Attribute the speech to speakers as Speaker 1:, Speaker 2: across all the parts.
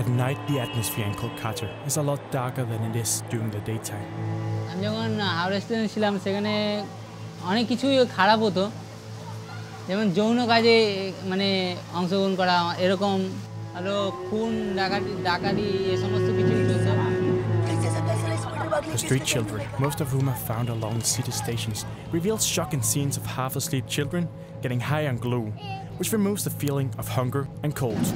Speaker 1: At night, the atmosphere in Kolkata is a lot darker than it is during the daytime.
Speaker 2: আমি যখন হাওড়া স্টেশনে ছিলাম সেখানে অনেক কিছুই খারাপ হতো যেমন যৌন কাজে মানে অংশগ্রহণ করা এরকম আরও খুন ডাকাতি ডাকাতি এ সমস্ত কিছুই চলতো
Speaker 1: The street children, most of whom are found along city stations, reveal shocking scenes of half asleep children getting high on glue, which removes the feeling of hunger and cold.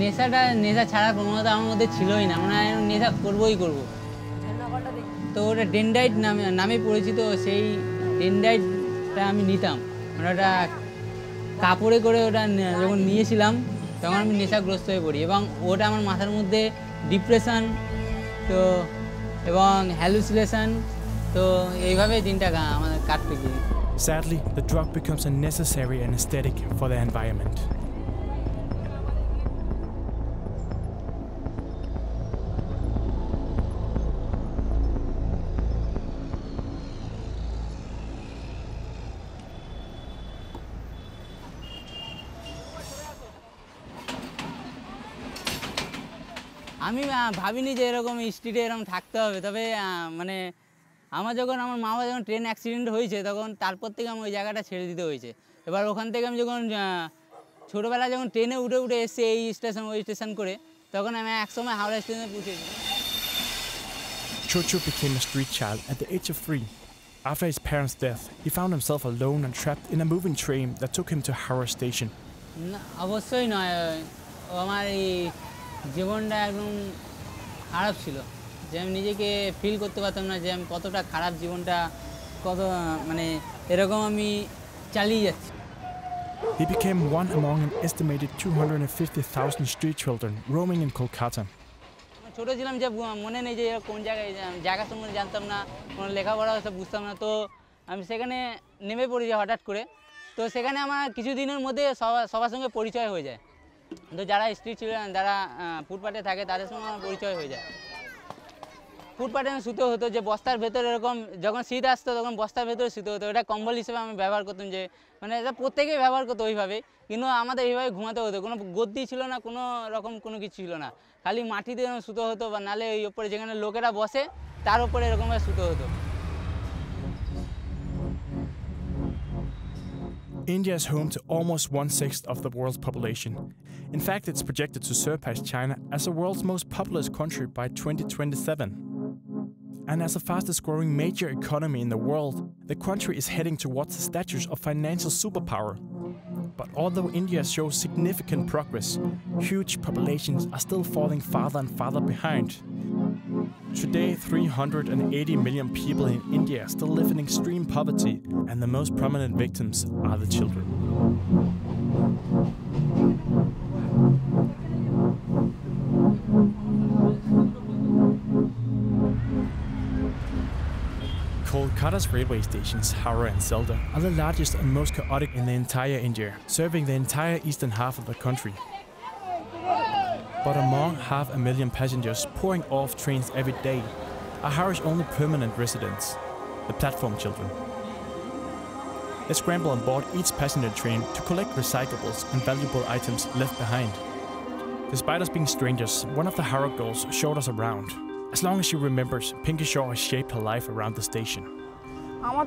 Speaker 2: নেশাটা নেশা ছাড়ার প্রবণতা আমার মধ্যে ছিলই না। মানে নেশা করবোই করব। তো ওটা ডেন্ডাইট নামে নামে পরিচিত সেই ডেন্ডাইটটা আমি নিতাম। মানে ওটা কাপড়ে করে ওটা যখন নিয়েছিলাম তখন আমি নেশাগ্রস্ত হয়ে পড়ি। এবং ওটা আমার মাথার মধ্যে ডিপ্রেশন তো এবং হ্যালুসিলেশন তো এইভাবে দিনটা আমাদের কাটতে গিয়ে।
Speaker 1: Sadly, the drug becomes a necessary anesthetic for the environment.
Speaker 2: আমি ভাবিনি যে এরকম স্ট্রিটে এরকম থাকতে হবে তবে মানে আমার যখন আমার মা বাবা যখন ট্রেন অ্যাক্সিডেন্ট হয়েছে তখন তারপর থেকে আমি ওই জায়গাটা ছেড়ে দিতে হয়েছে এবার ওখান থেকে আমি যখন আহ, ছোটোবেলায় যখন ট্রেনে উঠে উঠে এসছি এই স্টেশন ওই স্টেশন করে তখন আমি একসময় হাওড়া স্টেশনে পৌঁছেছি
Speaker 1: Chocho became a street child at the age of three. After his parents' death, he found himself alone and trapped in a moving train that took him to Howrah station.
Speaker 2: অবশ্যই নয় আমার এই জীবনটা একদম খারাপ ছিল যে আমি নিজেকে ফিল করতে পারতাম না যে আমি কতটা খারাপ জীবনটা কত মানে এরকম আমি চালিয়ে যাচ্ছি।
Speaker 1: He became one among an estimated 250,000 street children roaming in Kolkata.
Speaker 2: ছোটো ছিলাম যে মনে নেই যে কোন জায়গায় জায়গা সম্বন্ধে জানতাম না কোনো লেখাপড়া সব বুঝতাম না। তো আমি সেখানে নেমে পড়ি যে হঠাৎ করে। তো সেখানে আমার কিছুদিনের মধ্যে সবার সবার সঙ্গে পরিচয় হয়ে যায়। তো যারা স্ট্রিট চিলড্রেন যারা ফুটপাতে থাকে, তাদের সঙ্গে আমার পরিচয় হয়ে যায়। ফুটপাতে আমি শুতে হতো যে বস্তার ভেতরে এরকম যখন শীত আসতো, তখন বস্তার ভেতরে শুতে হতো। এটা কম্বল হিসেবে আমি ব্যবহার করতাম যে মানে এটা প্রত্যেকেই ব্যবহার করতো ওইভাবে। কিন্তু আমাদের এইভাবে ঘুমাতে হতো। কোনো গদ্দি ছিল না, কোনো রকম কোনো কিছু ছিল না। খালি মাটিতে শুতে হতো বা নালে ওই ওপরে যেখানে লোকেরা বসে, তার উপরে এরকমভাবে শুতে হতো।
Speaker 1: India is home to almost one sixth of the world's population. In fact, it's projected to surpass China as the world's most populous country by 2027. And as the fastest growing major economy in the world, the country is heading towards the status of financial superpower. But although India shows significant progress, huge populations are still falling farther and farther behind. Today, 380 million people in India still live in extreme poverty, and the most prominent victims are the children. Kolkata's railway stations, Howrah and Sealdah, are the largest and most chaotic in the entire India, serving the entire eastern half of the country but among half a million passengers pouring off trains every day are Howrah's only permanent residents, the platform children. They scramble on board each passenger train to collect recyclables and valuable items left behind. Despite us being strangers, one of the Howrah girls showed us around. As long as she remembers, Pinky Shaw has shaped her life around the station.
Speaker 3: আমার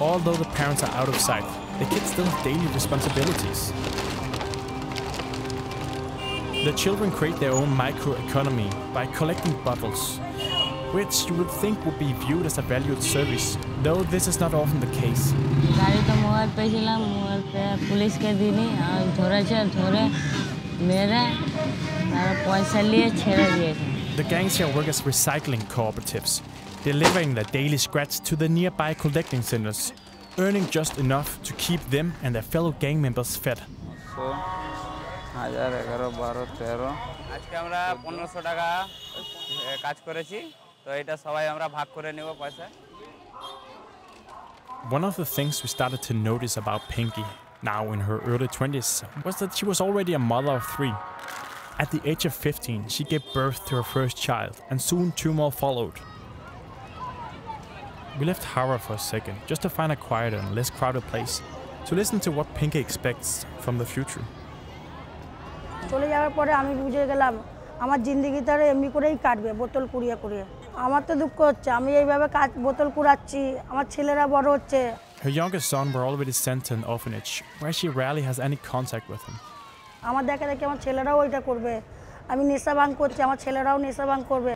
Speaker 1: Although the parents are out of sight, the kids still have daily responsibilities. The children create their own microeconomy by collecting bottles, which you would think would be viewed as a valued service, though this is not often the case.
Speaker 4: গাড়িতে mobile পেয়েছিলাম mobile পেয়ে পুলিশকে দিনি আর ধরেছে ধরে মেরে তার পয়সা নিয়ে ছেড়ে দিয়েছে
Speaker 1: The gangs here work as recycling cooperatives, delivering their daily scratch to the nearby collecting centers, earning just enough to keep them and their fellow gang members fed.
Speaker 5: পাঁচশো হাজার এগারো বারো তেরো আজকে আমরা পনেরোশো টাকা এ, কাজ করেছি তো এটা সবাই আমরা ভাগ করে নেব পয়সা
Speaker 1: One of the things we started to notice about Pinky, now in her early 20s, was that she was already a mother of three. At the age of 15, she gave birth to her first child, and soon two more followed. We left Howrah for a second, just to find a quieter and less crowded place, to listen to what Pinky expects from the future.
Speaker 3: চলে যাওয়ার পরে আমি বুঝে গেলাম আমার জিন্দিগি তার এমনি করেই কাটবে বোতল কুড়িয়ে কুড়িয়ে আমার তো দুঃখ হচ্ছে আমি এইভাবে কাজ বোতল কুড়াচ্ছি আমার ছেলেরা বড় হচ্ছে
Speaker 1: Her youngest son were already sent to an orphanage, where she rarely has any contact with him.
Speaker 3: আমার দেখা দেখি আমার ছেলেরাও ওইটা করবে আমি নেশা ভাঙ করছি আমার ছেলেরাও নেশা ভাঙ করবে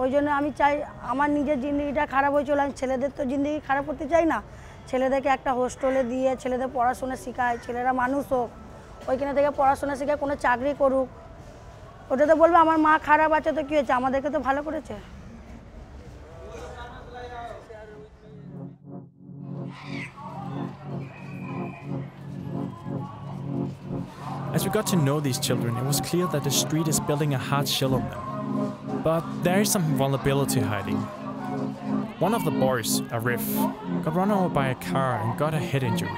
Speaker 3: ওই জন্য আমি চাই আমার নিজের জিন্দগিটা খারাপ হয়ে চলে আমি ছেলেদের তো জিন্দগি খারাপ করতে চাই না। ছেলেদেরকে একটা হোস্টেলে দিয়ে ছেলেদের পড়াশোনা শেখায় ছেলেরা মানুষ হোক ওইখানে থেকে পড়াশোনা শিখে কোনো চাকরি করুক। ওটা তো বলব আমার মা খারাপ আছে তো কী হয়েছে? আমাদেরকে তো ভালো করেছে।
Speaker 1: As we got to know these children, it was clear that the street is building a hard shell on them. But there is some vulnerability hiding. One of the boys, a Arif, got run over by a car and got a head injury.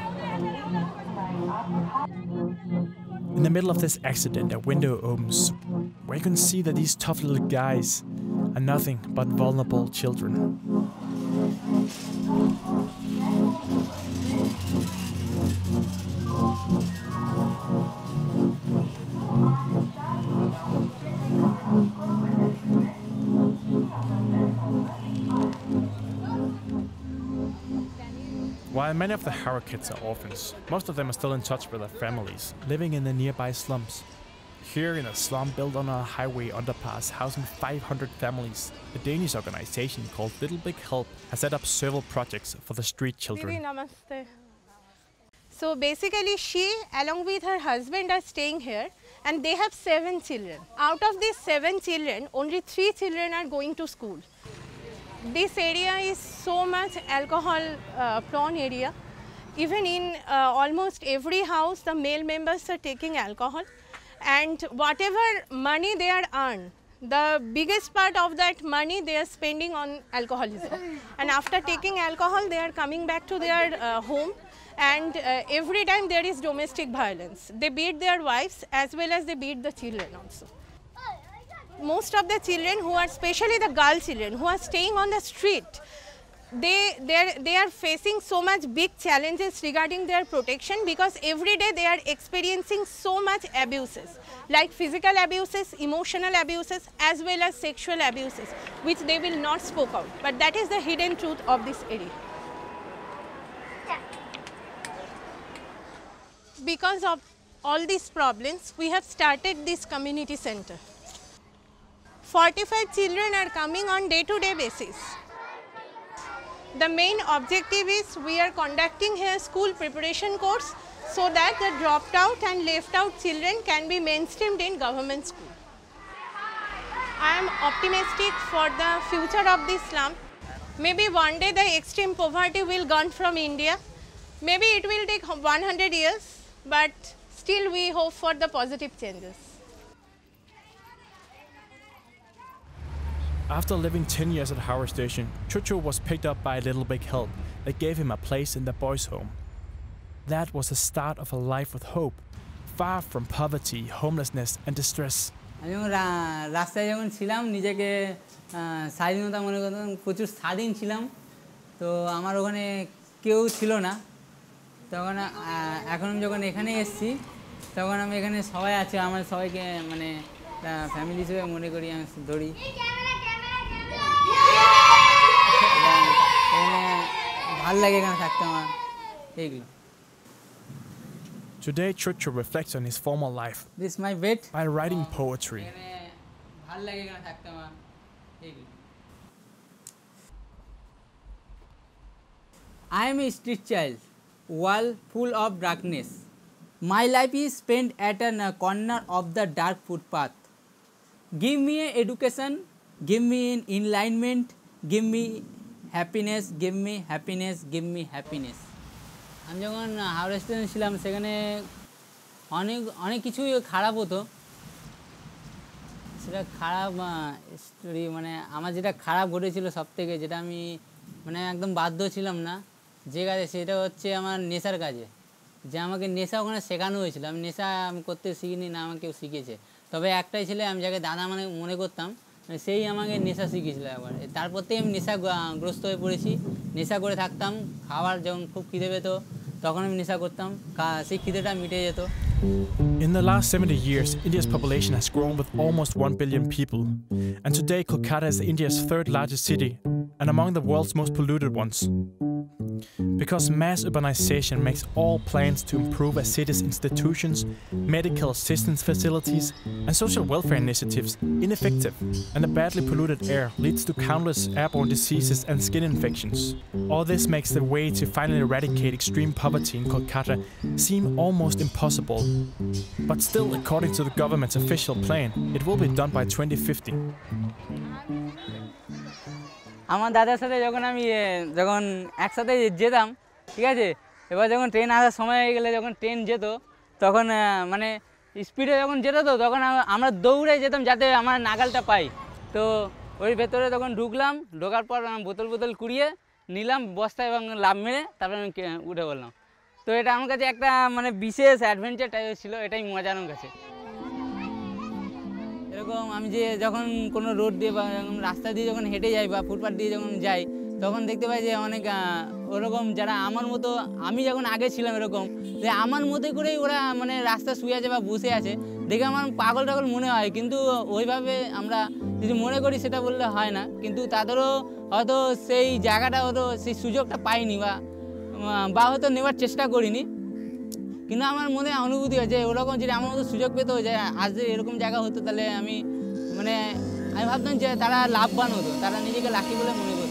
Speaker 1: In the middle of this accident, a window opens where you can see that these tough little guys are nothing but vulnerable children. While many of the Howrah kids are orphans, most of them are still in touch with their families, living in the nearby slums. Here in a slum built on a highway underpass housing 500 families, a Danish organization called Little Big Help has set up several projects for the street children.
Speaker 6: namaste. So basically, she along with her husband are staying here and they have seven children. Out of these seven children, only three children are going to school. This area is so much alcohol uh, prone area. Even in uh, almost every house, the male members are taking alcohol and whatever money they are earned, the biggest part of that money they are spending on alcoholism. and after taking alcohol, they are coming back to their uh, home and uh, every time there is domestic violence. They beat their wives as well as they beat the children also most of the children who are especially the girl children who are staying on the street they they are, facing so much big challenges regarding their protection because every day they are experiencing so much abuses like physical abuses emotional abuses as well as sexual abuses which they will not spoke out. But that is the hidden truth of this area. Because of all these problems we have started this community center 45 children are coming on day-to-day basis. The main objective is we are conducting here school preparation course so that the dropped out and left out children can be mainstreamed in government school. I am optimistic for the future of this slum. Maybe one day the extreme poverty will gone from India. Maybe it will take 100 years, but still we hope for the positive changes.
Speaker 1: After living 10 years at Howrah Station, Chucho was picked up by a Little Big Help that gave him a place in the boys' home. That was the start of a life with hope, far from poverty, homelessness, and distress.
Speaker 2: তখন আমি এখানে সবাই আছে আমার সবাইকে মানে family হিসেবে মনে করি আমি ধরি ভাল লাগে এখানে থাকতে আমার এইগুলো
Speaker 1: Today, Chucho reflects on his former life
Speaker 2: this my bed
Speaker 1: by writing poetry.
Speaker 2: এখানে ভাল লাগে এখানে থাকতে আমার এইগুলো I am a street child, wall full of darkness. My life is spent at a corner of the dark footpath. Give me a education, give me an enlightenment, give me happiness, give me happiness, give me happiness. আমি যখন হাওড়া স্টেশনে ছিলাম সেখানে অনেক অনেক কিছুই খারাপ হতো। সেটা খারাপ স্টোরি মানে আমার যেটা খারাপ ঘটেছিল সব থেকে যেটা আমি মানে একদম বাধ্য ছিলাম না যে কাজে সেটা হচ্ছে আমার নেশার কাজে। যে আমাকে নেশা ওখানে শেখানো হয়েছিল। আমি নেশা আমি করতে শিখিনি না আমাকে শিখেছে তবে একটাই ছেলে আমি যাকে দাদা মানে মনে করতাম সেই আমাকে নেশা শিখিয়েছিল একবার তারপর থেকে আমি নেশা গ্রস্ত হয়ে পড়েছি নেশা করে থাকতাম খাবার যখন খুব খিদে পেতো তখন আমি নেশা করতাম কা- সেই খিদেটা মিটে যেত
Speaker 1: In the last 70 years, India's population has grown with almost 1 billion people. And today, Kolkata is India's third largest city and among the world's most polluted ones. Because mass urbanization makes all plans to improve a city's institutions, medical assistance facilities, and social welfare initiatives ineffective, and the badly polluted air leads to countless airborne diseases and skin infections. All this makes the way to finally eradicate extreme poverty in Kolkata seem almost impossible. But still, according to the government's official plan, it will be done by 2050.
Speaker 2: আমার দাদার সাথে যখন আমি যখন একসাথে যেতাম, ঠিক আছে? এবার যখন ট্রেন আসার সময় হয়ে গেলে যখন ট্রেন যেত, তখন মানে স্পিডে যখন যেত তো, তখন আমরা দৌড়ে যেতাম যাতে আমার নাগালটা পাই। তো ওই ভেতরে তখন ঢুকলাম, ঢোকার পর বোতল বোতল কুড়িয়ে নিলাম বস্তা এবং লাভ মেরে, তারপরে আমি উঠে বললাম তো এটা আমার কাছে একটা মানে বিশেষ অ্যাডভেঞ্চার টাইপের ছিল, এটাই মজা আমার কাছে। এরকম আমি যে যখন কোনো রোড দিয়ে বা রাস্তা দিয়ে যখন হেঁটে যাই বা ফুটপাথ দিয়ে যখন যাই, তখন দেখতে পাই যে অনেক ওরকম যারা আমার মতো, আমি যখন আগে ছিলাম এরকম, যে আমার মতো করেই ওরা মানে রাস্তা শুয়ে আছে বা বসে আছে, দেখে আমার পাগল টাগল মনে হয়। কিন্তু ওইভাবে আমরা যদি মনে করি সেটা বললে হয় না। কিন্তু তাদেরও হয়তো সেই জায়গাটা, হয়তো সেই সুযোগটা পাইনি বা বা হয়তো নেওয়ার চেষ্টা করিনি। কিন্তু আমার মনে অনুভূতি হয় যে ওরকম যদি আমার মতো সুযোগ পেতো যে আজ এরকম জায়গা হতো তাহলে আমি মানে আমি ভাবতাম যে তারা লাভবান হতো, তারা নিজেকে লাকি বলে মনে করতো।